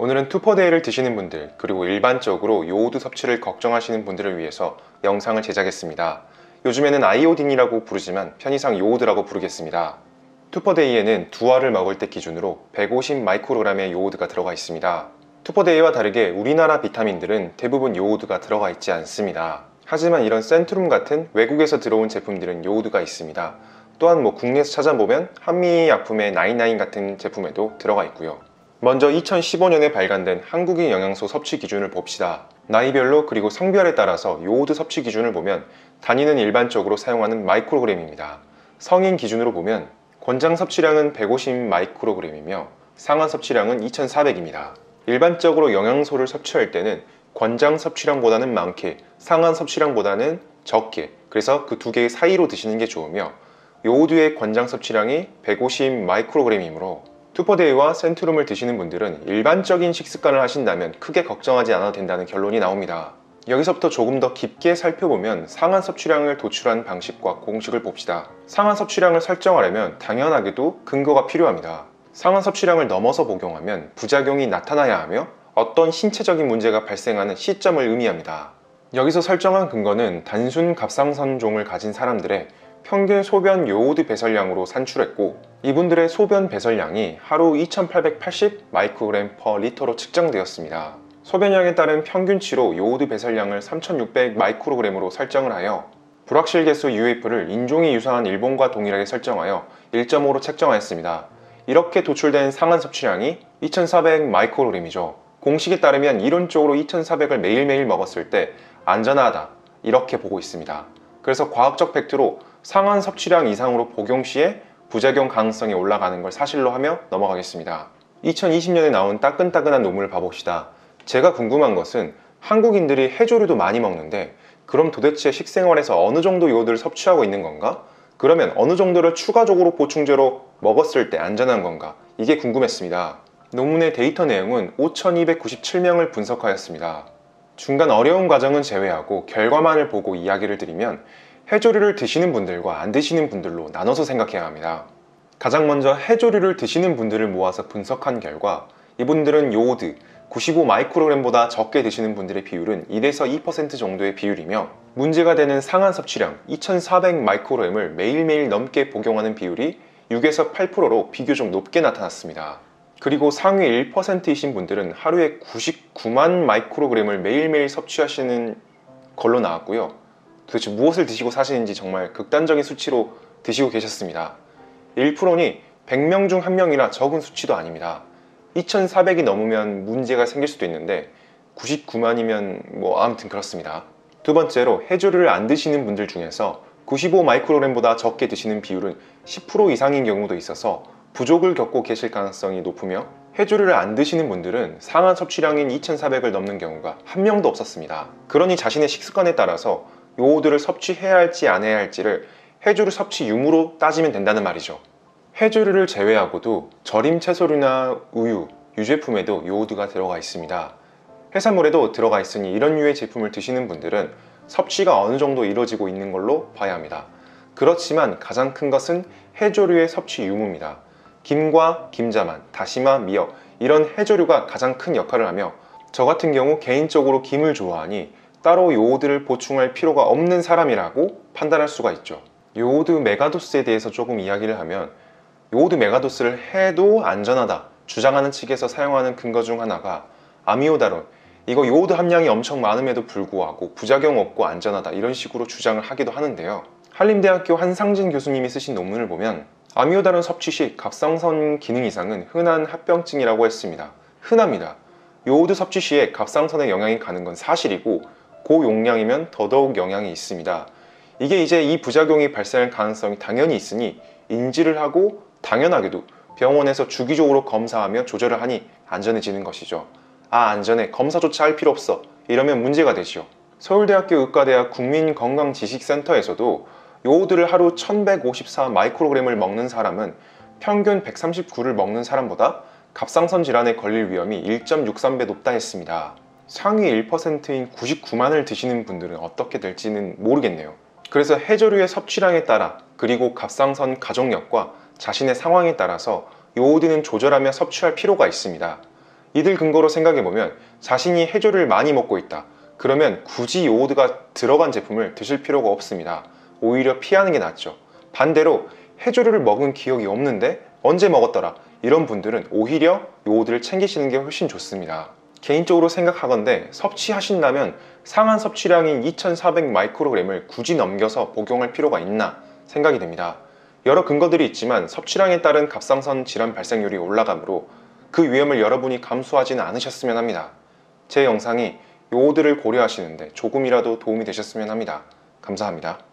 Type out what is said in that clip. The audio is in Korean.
오늘은 Two Per Day를 드시는 분들 그리고 일반적으로 요오드 섭취를 걱정하시는 분들을 위해서 영상을 제작했습니다. 요즘에는 아이오딘이라고 부르지만 편의상 요오드라고 부르겠습니다. Two Per Day에는 두 알을 먹을 때 기준으로 150 마이크로그램의 요오드가 들어가 있습니다. Two Per Day와 다르게 우리나라 비타민들은 대부분 요오드가 들어가 있지 않습니다. 하지만 이런 Centrum 같은 외국에서 들어온 제품들은 요오드가 있습니다. 또한 뭐 국내에서 찾아보면 한미약품의 나인나인 같은 제품에도 들어가 있고요. 먼저 2015년에 발간된 한국인 영양소 섭취 기준을 봅시다. 나이별로 그리고 성별에 따라서 요오드 섭취 기준을 보면 단위는 일반적으로 사용하는 마이크로그램입니다. 성인 기준으로 보면 권장 섭취량은 150 마이크로그램이며 상한 섭취량은 2400입니다. 일반적으로 영양소를 섭취할 때는 권장 섭취량보다는 많게 상한 섭취량보다는 적게 그래서 그 두개 사이로 드시는 게 좋으며 요오드의 권장 섭취량이 150 마이크로그램이므로 투퍼데이와 센트룸을 드시는 분들은 일반적인 식습관을 하신다면 크게 걱정하지 않아도 된다는 결론이 나옵니다. 여기서부터 조금 더 깊게 살펴보면 상한 섭취량을 도출한 방식과 공식을 봅시다. 상한 섭취량을 설정하려면 당연하게도 근거가 필요합니다. 상한 섭취량을 넘어서 복용하면 부작용이 나타나야 하며 어떤 신체적인 문제가 발생하는 시점을 의미합니다. 여기서 설정한 근거는 단순 갑상선종을 가진 사람들의 평균 소변 요오드 배설량으로 산출했고 이분들의 소변 배설량이 하루 2880 마이크로그램 per 리터로 측정되었습니다. 소변량에 따른 평균치로 요오드 배설량을 3600 마이크로그램으로 설정을 하여 불확실 계수 UF를 인종이 유사한 일본과 동일하게 설정하여 1.5로 책정하였습니다. 이렇게 도출된 상한 섭취량이 2400 마이크로그램이죠. 공식에 따르면 이론적으로 2400을 매일매일 먹었을 때 안전하다 이렇게 보고 있습니다. 그래서 과학적 팩트로 상한 섭취량 이상으로 복용 시에 부작용 가능성이 올라가는 걸 사실로 하며 넘어가겠습니다. 2020년에 나온 따끈따끈한 논문을 봐봅시다. 제가 궁금한 것은 한국인들이 해조류도 많이 먹는데 그럼 도대체 식생활에서 어느 정도 요오드를 섭취하고 있는 건가? 그러면 어느 정도를 추가적으로 보충제로 먹었을 때 안전한 건가? 이게 궁금했습니다. 논문의 데이터 내용은 5297명을 분석하였습니다. 중간 어려운 과정은 제외하고 결과만을 보고 이야기를 드리면 해조류를 드시는 분들과 안 드시는 분들로 나눠서 생각해야 합니다. 가장 먼저 해조류를 드시는 분들을 모아서 분석한 결과 이분들은 요오드 95 마이크로그램보다 적게 드시는 분들의 비율은 1에서 2% 정도의 비율이며 문제가 되는 상한 섭취량 2400 마이크로그램을 매일매일 넘게 복용하는 비율이 6에서 8%로 비교적 높게 나타났습니다. 그리고 상위 1%이신 분들은 하루에 99만 마이크로그램을 매일매일 섭취하시는 걸로 나왔고요. 도대체 무엇을 드시고 사시는지 정말 극단적인 수치로 드시고 계셨습니다. 1%니 100명 중 1명이라 적은 수치도 아닙니다. 2400이 넘으면 문제가 생길 수도 있는데 99만이면 뭐 아무튼 그렇습니다. 두 번째로 해조류를 안 드시는 분들 중에서 95 마이크로그램보다 적게 드시는 비율은 10% 이상인 경우도 있어서 부족을 겪고 계실 가능성이 높으며 해조류를 안 드시는 분들은 상한 섭취량인 2400을 넘는 경우가 한 명도 없었습니다. 그러니 자신의 식습관에 따라서 요오드를 섭취해야 할지 안 해야 할지를 해조류 섭취 유무로 따지면 된다는 말이죠. 해조류를 제외하고도 절임 채소류나 우유, 유제품에도 요오드가 들어가 있습니다. 해산물에도 들어가 있으니 이런 류의 제품을 드시는 분들은 섭취가 어느 정도 이루어지고 있는 걸로 봐야 합니다. 그렇지만 가장 큰 것은 해조류의 섭취 유무입니다. 김과 김자만, 다시마, 미역 이런 해조류가 가장 큰 역할을 하며 저 같은 경우 개인적으로 김을 좋아하니 따로 요오드를 보충할 필요가 없는 사람이라고 판단할 수가 있죠. 요오드 메가도스에 대해서 조금 이야기를 하면 요오드 메가도스를 해도 안전하다 주장하는 측에서 사용하는 근거 중 하나가 amiodarone 이거 요오드 함량이 엄청 많음에도 불구하고 부작용 없고 안전하다 이런 식으로 주장을 하기도 하는데요. 한림대학교 한상진 교수님이 쓰신 논문을 보면 amiodarone 섭취 시 갑상선 기능 이상은 흔한 합병증이라고 했습니다. 흔합니다. 요오드 섭취 시에 갑상선에 영향이 가는 건 사실이고 고용량이면 더더욱 영향이 있습니다. 이게 이제 이 부작용이 발생할 가능성이 당연히 있으니 인지를 하고 당연하게도 병원에서 주기적으로 검사하며 조절을 하니 안전해지는 것이죠. 아 안전해 검사조차 할 필요 없어 이러면 문제가 되죠. 서울대학교 의과대학 국민건강지식센터에서도 요오드를 하루 1154 마이크로그램을 먹는 사람은 평균 139를 먹는 사람보다 갑상선 질환에 걸릴 위험이 1.63배 높다 했습니다. 상위 1%인 99만을 드시는 분들은 어떻게 될지는 모르겠네요. 그래서 해조류의 섭취량에 따라 그리고 갑상선 가족력과 자신의 상황에 따라서 요오드는 조절하며 섭취할 필요가 있습니다. 이들 근거로 생각해보면 자신이 해조를 많이 먹고 있다. 그러면 굳이 요오드가 들어간 제품을 드실 필요가 없습니다. 오히려 피하는 게 낫죠. 반대로 해조류를 먹은 기억이 없는데 언제 먹었더라. 이런 분들은 오히려 요오드를 챙기시는 게 훨씬 좋습니다. 개인적으로 생각하건데 섭취하신다면 상한 섭취량인 2400 마이크로그램을 굳이 넘겨서 복용할 필요가 있나 생각이 됩니다. 여러 근거들이 있지만 섭취량에 따른 갑상선 질환 발생률이 올라가므로 그 위험을 여러분이 감수하지는 않으셨으면 합니다. 제 영상이 요오드를 고려하시는데 조금이라도 도움이 되셨으면 합니다. 감사합니다.